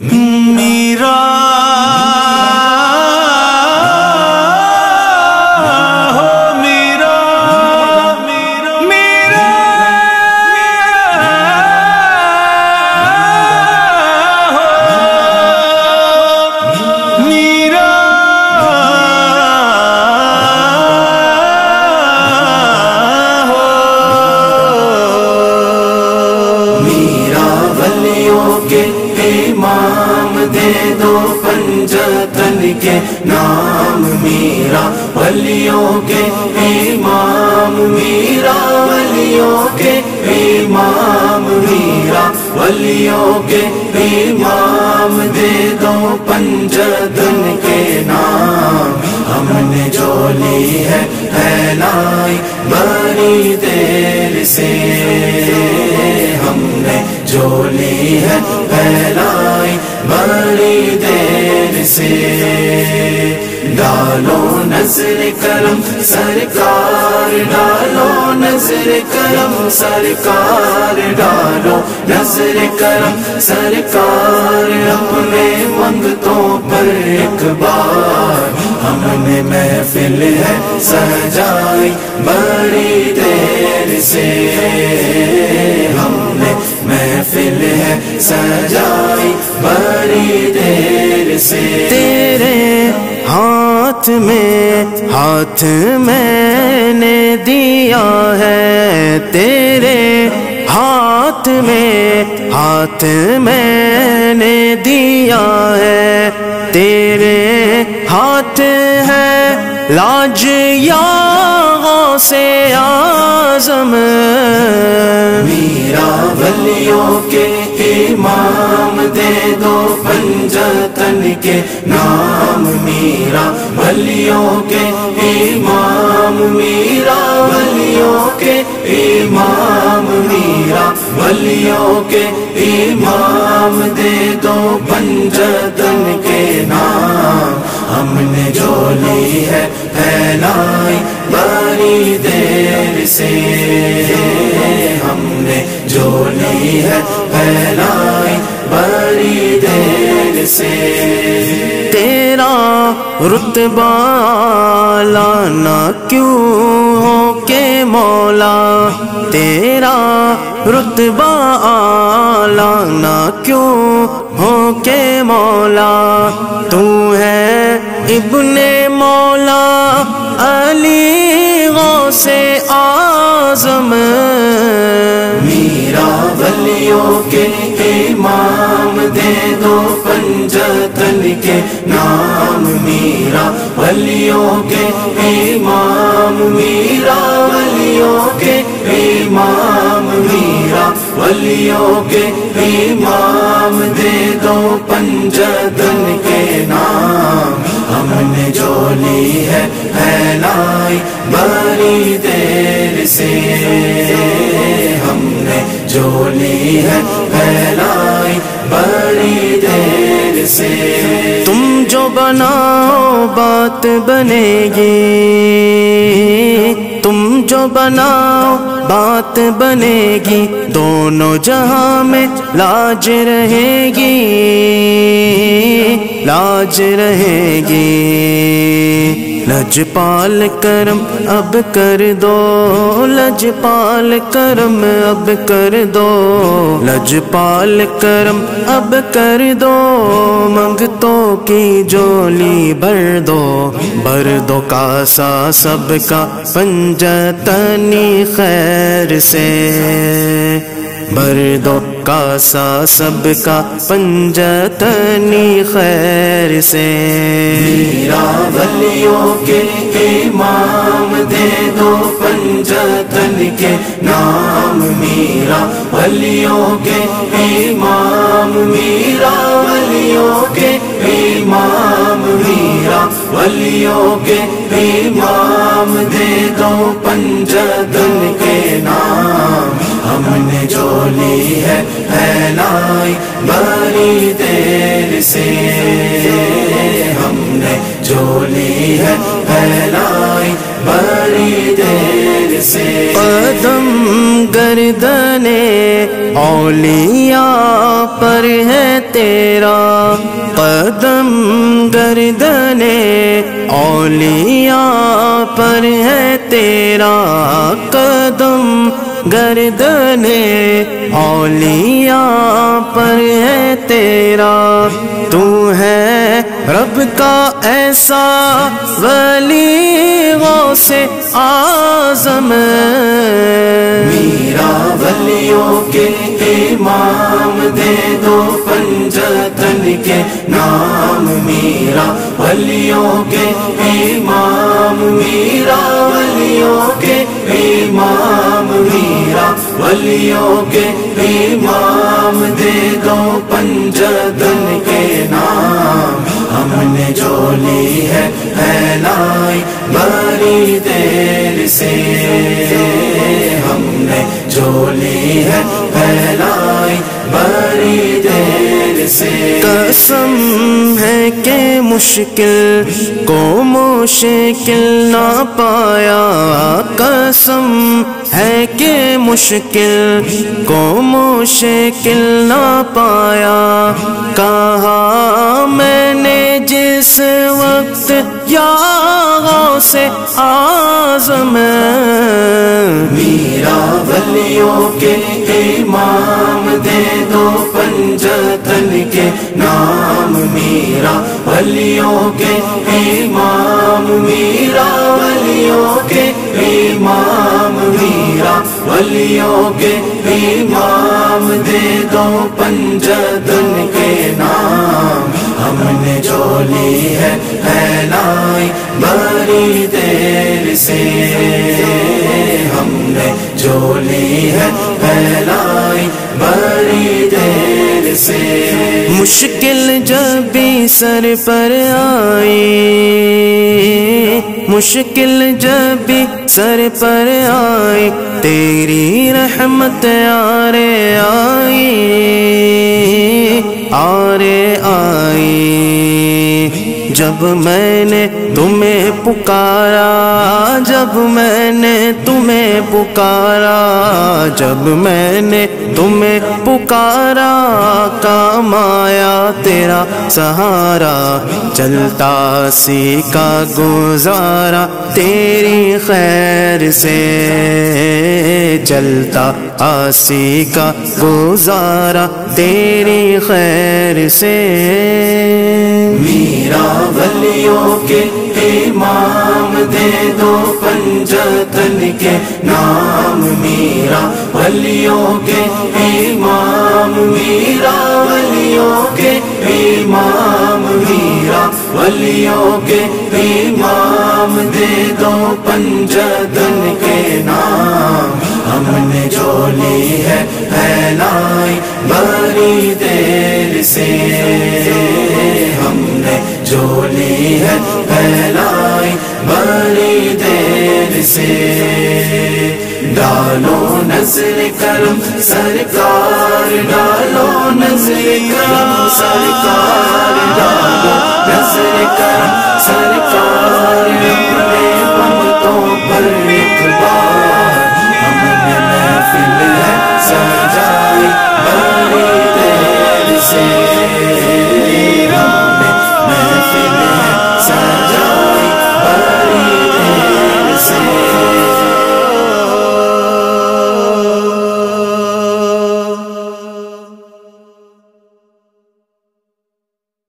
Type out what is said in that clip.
میرا پنجتن کے نام میرا، ولیوں کے امام میرا، ولیوں کے امام میرا، ولیوں کے امام دے دو پنجتن کے نام۔ ہم نے جو لی ہے پھیلائی بڑی دیر سے۔ ہم نے جو لی ہے پھیلائی سے ڈالو نظر کرم سرکار، ڈالو نظر کرم سرکار، ڈالو نظر کرم سرکار، اپنے منگتوں پر ایک بار ہم نے محفل ہے سجائی بڑی دیر سے۔ ہم نے محفل ہے سجائی بڑی دیر سے تیرے ہاتھ میں ہاتھ میں نے دیا ہے۔ تیرے ہاتھ میں ہاتھ میں نے دیا ہے۔ تیرے ہاتھ ہے لاج یا سے آزم میرا ولیوں کے امام دے دو پنجتن کے نام۔ میرا ولیوں کے امام، میرا ولیوں کے امام۔ میرا ولیوں کے امام دے دو پنجتن کے نام۔ نے ہے پھیلائی بڑی دیر سے۔ ہم نے جو لی ہے پھیلائی بڑی دیر سے۔ تیرا رتبہ لانا کیوں ہو کے مولا؟ تیرا رتبہ لانا کیوں ہو کے مولا؟ تو ہے ابن مولا علی غو سے آزم میرا ولیوں کے امام دے دو پنجتن کے نام میرا ولیوں کے امام۔ میرا ولیوں کے امام۔ ولیوں کے امام دے دو پنجتن کے نام۔ ہم نے جو لی ہے پھیلائی بڑی دیر سے۔ ہم نے جو لی ہے پھیلائی بڑی دیر سے۔ تم جو بناؤ بات بنے گی۔ تم جو بناؤ، بات بنے گی دونوں جہاں میں لاج رہے گی لاج رہے گی لج پال کرم اب کر دو لج پال کرم اب کر دو لج پال کرم اب کر دو منگتوں کی جولی بھر دو بھر دو کاسا سب کا پنجتنی خیر سے بھر دو کاسا سب کا پنجتنی خیر سے۔ میرا ولیوں کے امام دے دو پنجتن کے نام۔ میرا ولیوں کے امام، میرا ولیوں کے امام۔ میرا ولیوں کے امام دے دو پنجتن کے نام۔ ہم نے جو لی ہے پھیلائی بڑی دیر سے۔ ہم نے جو لی ہے پھیلائی بڑی دیر سے۔ قدم گردنے اولیاء پر ہے تیرا۔ قدم گردنے اولیاء پر ہے تیرا۔ قدم گردنے، اولیاء پر ہے تیرا۔ تو ہے رب کا ایسا ولی، غوث سے آزم میرا ولیوں کے امام دے دو پنجتن کے نام میرا ولیوں کے امام، میرا ولیوں کے امام۔ ولیوں کے امام دے دو پنجدن کے نام۔ ہم نے جو لی ہے پھیلائی بڑی دیر سے۔ ہم نے جو لی ہے پھیلائی بڑی دیر قسم ہے کہ مشکل کو مشکل نہ پایا۔ قسم ہے کہ مشکل کو مشکل نہ پایا۔ کہا میں نے جس وقت یا سے آزم میرا ولیوں کے امام دے دو پنجتن کے نام، میرا ولیوں کے امام، میرا ولیوں کے امام، میرا ولیوں کے امام دے دو پنجتن کے نام۔ نے جو لی ہے پھیلائی بڑی دیر سے۔ ہم نے جو لی ہے پھیلائی بڑی دیر سے۔ مشکل جب بھی سر پر آئی مشکل جب بھی سر پر آئی تیری رحمت آرے آئی آرے آئی جب میں نے تمہیں پکارا، جب میں نے تمہیں پکارا، جب میں نے تمہیں پکارا، کام آیا تیرا سہارا، چلتا سی کا گزارا تیری خیر سے۔ چلتا آسی کا گزارا تیری خیر سے۔ میرا ولیوں کے امام دے دو پنجتن کے نام۔ میرا ولیوں کے امام، میرا ولیوں کے امام۔ میرا ولیوں کے امام دے دو پنجتن کے نام۔ ہم نے جو لی ہے پھیلائی بڑی دیر سے۔ ہم نے جو لی ہے پھیلائی بڑی دیر سے۔ ڈالو نظر کرم سرکار، ڈالو نظر کرم سرکار، ڈالو نظر کرم سرکار۔ اپنے بندوں پر ایک Oh,